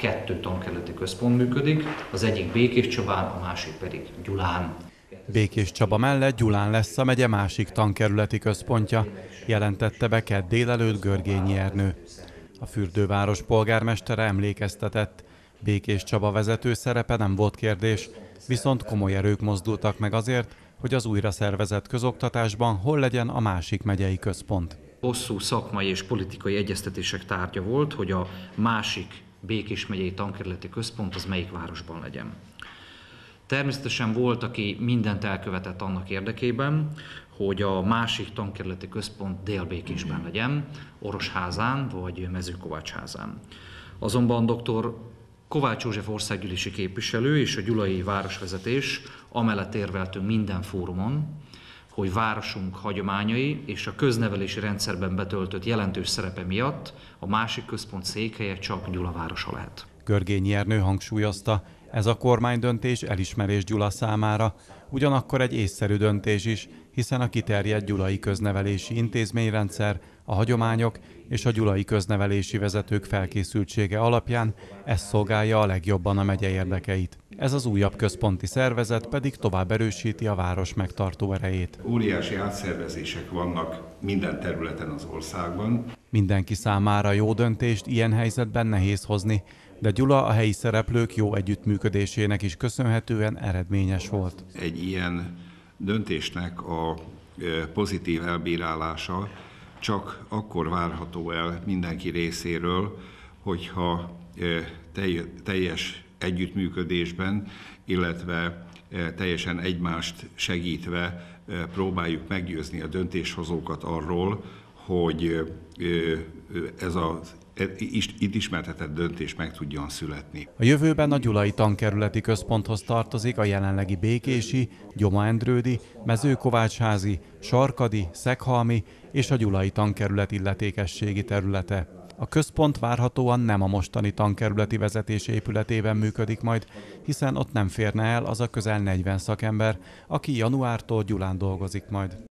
Kettő tankerületi központ működik, az egyik Békés Csabán, a másik pedig Gyulán. Békés Csaba mellett Gyulán lesz a megye másik tankerületi központja, jelentette be kedd délelőtt Görgényi Ernő. A fürdőváros polgármestere emlékeztetett, Békés Csaba vezető szerepe nem volt kérdés, viszont komoly erők mozdultak meg azért, hogy az újra szervezett közoktatásban hol legyen a másik megyei központ. Hosszú szakmai és politikai egyeztetések tárgya volt, hogy a másik Békés megyei tankerületi központ az melyik városban legyen. Természetesen volt, aki mindent elkövetett annak érdekében, hogy a másik tankerületi központ Délbékésben legyen, Orosházán vagy Mezőkovácsházán. Azonban dr. Kovács József országgyűlési képviselő és a gyulai városvezetés amellett érveltünk minden fórumon, hogy városunk hagyományai és a köznevelési rendszerben betöltött jelentős szerepe miatt a másik központ székhelye csak Gyula városa lehet. Görgényi Ernő hangsúlyozta, ez a kormánydöntés elismerés Gyula számára, ugyanakkor egy észszerű döntés is, hiszen a kiterjedt gyulai köznevelési intézményrendszer, a hagyományok és a gyulai köznevelési vezetők felkészültsége alapján ez szolgálja a legjobban a megye érdekeit. Ez az újabb központi szervezet pedig tovább erősíti a város megtartó erejét. Óriási átszervezések vannak minden területen az országban. Mindenki számára jó döntést ilyen helyzetben nehéz hozni, de Gyula a helyi szereplők jó együttműködésének is köszönhetően eredményes volt. Egy ilyen döntésnek a pozitív elbírálása csak akkor várható el mindenki részéről, hogyha teljes együttműködésben, illetve teljesen egymást segítve próbáljuk meggyőzni a döntéshozókat arról, hogy ez az itt ismertetett döntés meg tudjon születni. A jövőben a Gyulai Tankerületi Központhoz tartozik a jelenlegi Békési, Gyoma-Endrődi, Mezőkovácsházi, Sarkadi, Szeghalmi és a Gyulai Tankerület illetékességi területe. A központ várhatóan nem a mostani tankerületi vezetés épületében működik majd, hiszen ott nem férne el az a közel 40 szakember, aki januártól Gyulán dolgozik majd.